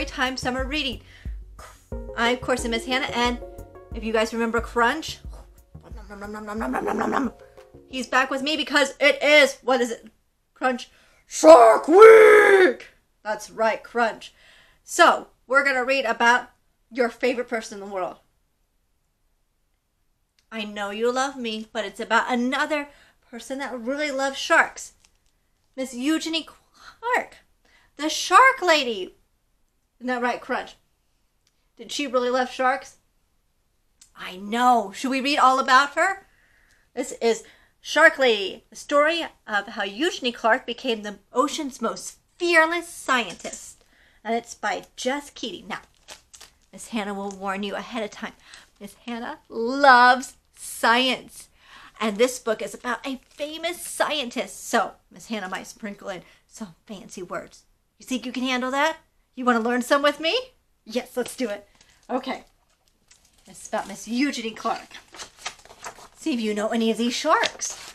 Storytime Summer Reading. I, of course, am Miss Hannah, and if you guys remember Crunch, he's back with me because it is, what is it? Crunch Shark Week! That's right, Crunch. So, we're going to read about your favorite person in the world. I know you love me, but it's about another person that really loves sharks. Miss Eugenie Clark, the shark lady. Isn't that right, Crunch? Did she really love sharks? I know. Should we read all about her? This is Shark the story of how Eugenie Clark became the ocean's most fearless scientist. And it's by Jess Keating. Now, Miss Hannah will warn you ahead of time. Miss Hannah loves science. And this book is about a famous scientist. So, Miss Hannah might sprinkle in some fancy words. You think you can handle that? You want to learn some with me? Yes, let's do it. Okay. It's about Miss Eugenie Clark. See if you know any of these sharks.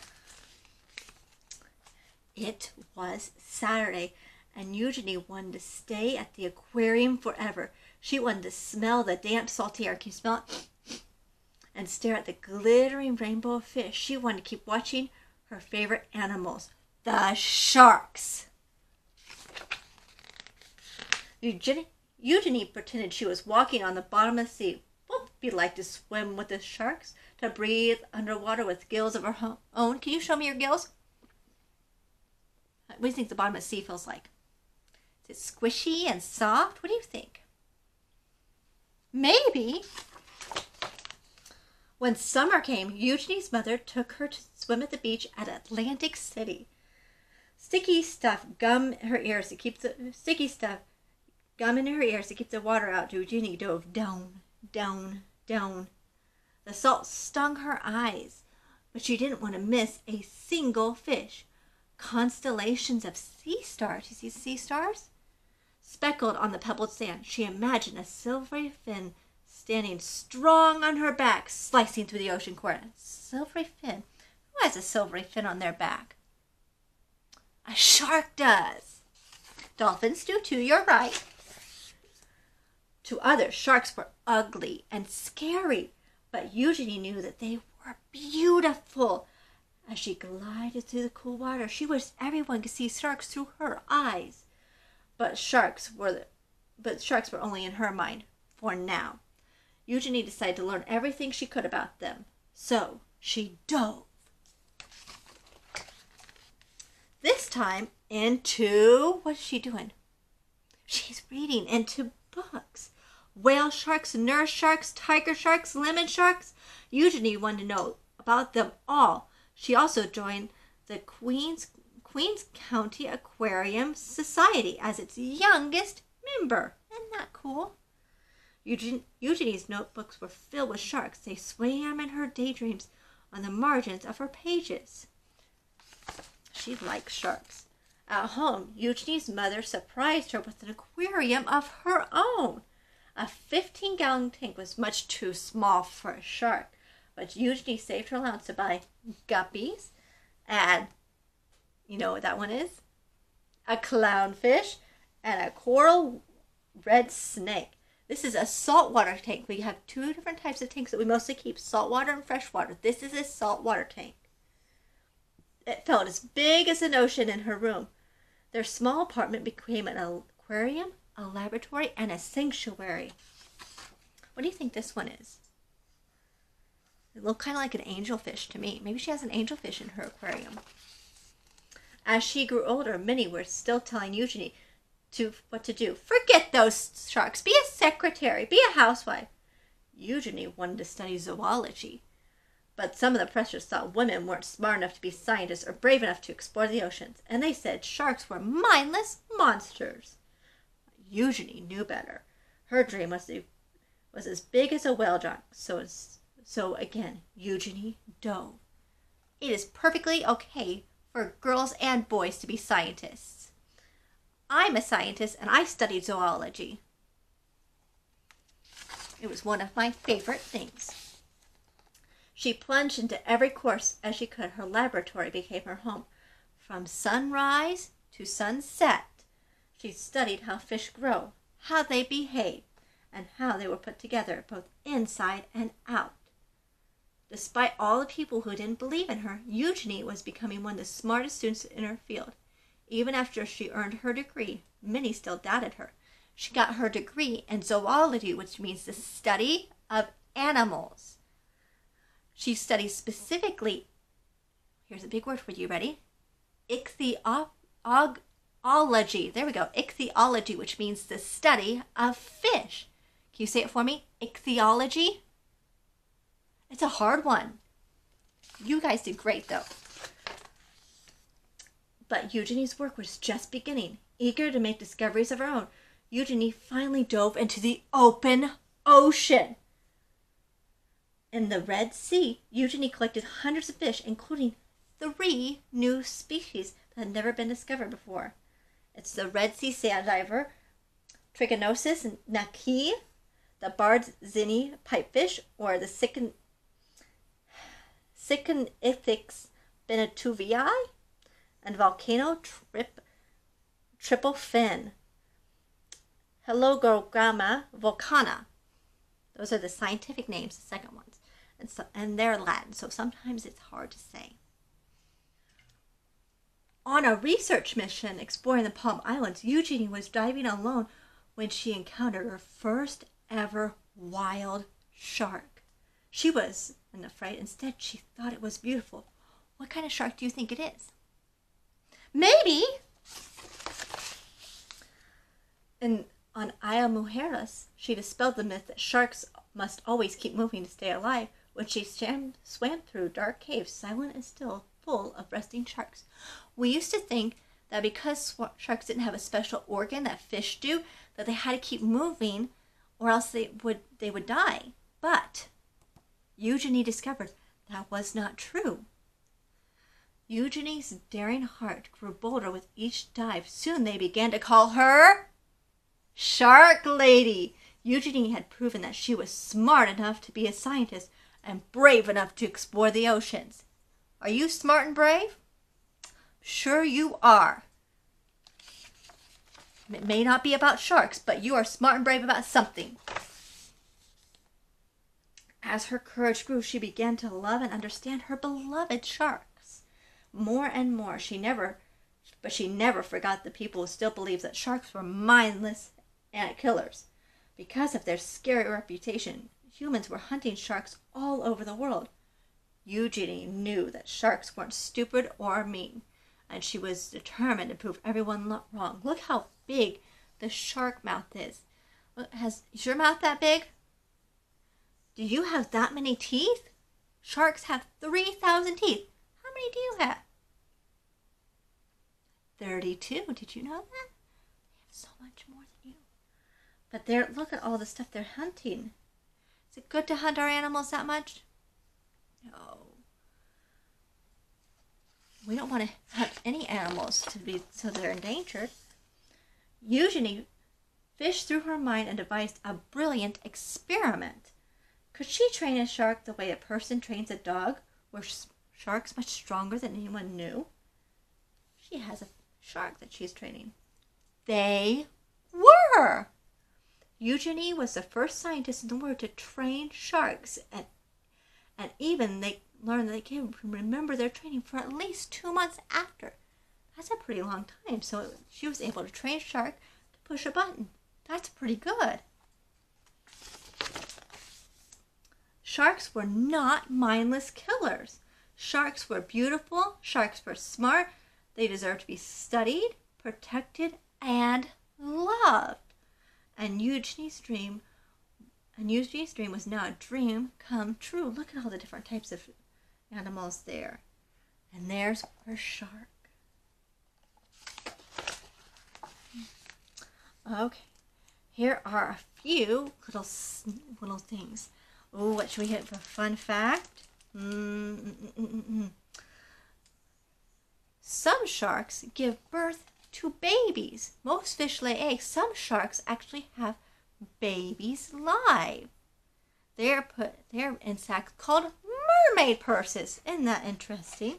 It was Saturday, and Eugenie wanted to stay at the aquarium forever. She wanted to smell the damp, salty air. Can you smell it? And stare at the glittering rainbow of fish. She wanted to keep watching her favorite animals, the sharks. Eugenie, Eugenie pretended she was walking on the bottom of the sea. What would it be like to swim with the sharks? To breathe underwater with gills of her own? Can you show me your gills? What do you think the bottom of the sea feels like? Is it squishy and soft? What do you think? Maybe. When summer came, Eugenie's mother took her to swim at the beach at Atlantic City. Sticky stuff gum her ears to keep the sticky stuff gum in her ears to keep the water out. Eugenie dove down, down, down. The salt stung her eyes, but she didn't want to miss a single fish. Constellations of sea stars. You see sea stars? Speckled on the pebbled sand, she imagined a silvery fin standing strong on her back, slicing through the ocean current. Silvery fin? Who has a silvery fin on their back? A shark does. Dolphins do too, you're right. To others, sharks were ugly and scary, but Eugenie knew that they were beautiful. As she glided through the cool water, she wished everyone could see sharks through her eyes. But sharks were but sharks were only in her mind for now. Eugenie decided to learn everything she could about them. So she dove. This time into what's she doing? She's reading into books. Whale sharks, nurse sharks, tiger sharks, lemon sharks. Eugenie wanted to know about them all. She also joined the Queens Queens County Aquarium Society as its youngest member. Isn't that cool? Eugenie's notebooks were filled with sharks. They swam in her daydreams on the margins of her pages. She liked sharks. At home, Eugenie's mother surprised her with an aquarium of her own. A 15 gallon tank was much too small for a shark, but usually saved her allowance to buy guppies and you know what that one is? A clownfish and a coral red snake. This is a saltwater tank. We have two different types of tanks that we mostly keep saltwater and freshwater. This is a saltwater tank. It felt as big as an ocean in her room. Their small apartment became an aquarium, a laboratory, and a sanctuary. What do you think this one is? It looked kind of like an angelfish to me. Maybe she has an angelfish in her aquarium. As she grew older, many were still telling Eugenie to what to do. Forget those sharks. Be a secretary. Be a housewife. Eugenie wanted to study zoology, but some of the professors thought women weren't smart enough to be scientists or brave enough to explore the oceans, and they said sharks were mindless monsters. Eugenie knew better. Her dream was was as big as a whale shark, so so again, Eugenie dove. It is perfectly okay for girls and boys to be scientists. I'm a scientist and I studied zoology. It was one of my favorite things. She plunged into every course as she could. Her laboratory became her home. From sunrise to sunset, she studied how fish grow, how they behave, and how they were put together, both inside and out. Despite all the people who didn't believe in her, Eugenie was becoming one of the smartest students in her field. Even after she earned her degree, many still doubted her. She got her degree in zoology, which means the study of animals. She studies specifically, here's a big word for you, ready? Ichthyology. There we go. Ichthyology, which means the study of fish. Can you say it for me? Ichthyology? It's a hard one. You guys did great, though. But Eugenie's work was just beginning. Eager to make discoveries of her own, Eugenie finally dove into the open ocean. In the Red Sea, Eugenie collected hundreds of fish, including three new species that had never been discovered before. It's the Red Sea sand diver, Trigonosus naki, the Bard's zinni pipefish, or the Sican, Siconithix benetuvii, and volcano trip, triple fin, Helogogramma volcana. Those are the scientific names, the second ones. And, so, and they're Latin, so sometimes it's hard to say. On a research mission exploring the Palm Islands, Eugenie was diving alone when she encountered her first ever wild shark. She was not fright. Instead, she thought it was beautiful. What kind of shark do you think it is? Maybe. And on Isla Mujeres, she dispelled the myth that sharks must always keep moving to stay alive when she swam, swam through dark caves, silent and still, full of resting sharks. We used to think that because sharks didn't have a special organ that fish do, that they had to keep moving or else they would they would die. But Eugenie discovered that was not true. Eugenie's daring heart grew bolder with each dive. Soon they began to call her Shark Lady. Eugenie had proven that she was smart enough to be a scientist and brave enough to explore the oceans. Are you smart and brave? Sure you are. It may not be about sharks, but you are smart and brave about something. As her courage grew, she began to love and understand her beloved sharks. More and more, she never, but she never forgot the people who still believed that sharks were mindless ant killers. Because of their scary reputation, humans were hunting sharks all over the world. Eugenie knew that sharks weren't stupid or mean, and she was determined to prove everyone wrong. Look how big the shark mouth is. Has is your mouth that big? Do you have that many teeth? Sharks have 3,000 teeth. How many do you have? 32. Did you know that? They have so much more than you. But they're, look at all the stuff they're hunting. Is it good to hunt our animals that much? No. We don't want to hunt any animals to be so they're endangered. Eugenie fished through her mind and devised a brilliant experiment. Could she train a shark the way a person trains a dog? Were sharks much stronger than anyone knew? She has a shark that she's training. They were. Eugenie was the first scientist in the world to train sharks, and even they learned that they can remember their training for at least two months after. That's a pretty long time. So she was able to train shark to push a button. That's pretty good. Sharks were not mindless killers. Sharks were beautiful. Sharks were smart. They deserved to be studied, protected, and loved. And Eugenie's dream, and Eugenie's dream was now a dream come true. Look at all the different types of animals there. And there's her shark. Okay, here are a few little little things. Oh, what should we hit for fun fact? Mm -mm -mm Some sharks give birth to babies. Most fish lay eggs. Some sharks actually have babies live. They're put they're in sacks called mermaid purses. Isn't that interesting?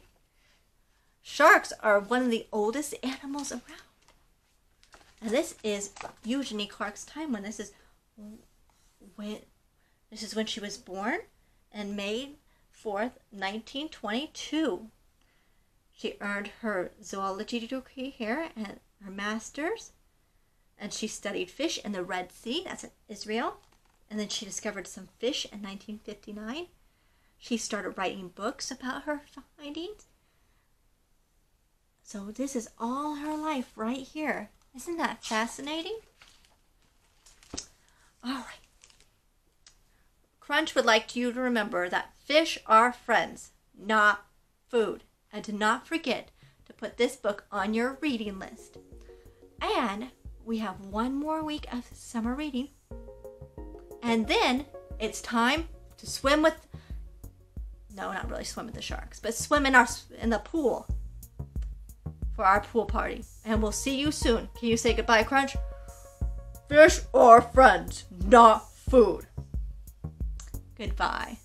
Sharks are one of the oldest animals around. And this is Eugenie Clark's time when this is when this is when she was born and May 4th, 1922. She earned her zoology degree here and her master's. And she studied fish in the Red Sea, that's in Israel. And then she discovered some fish in 1959. She started writing books about her findings. So this is all her life right here. Isn't that fascinating? All right. Crunch would like you to remember that fish are friends, not food. And to not forget to put this book on your reading list. And we have one more week of summer reading. And then it's time to swim with no, not really swim with the sharks, but swim in our in the pool for our pool party. And we'll see you soon. Can you say goodbye, Crunch? Fish are friends, not food. Goodbye.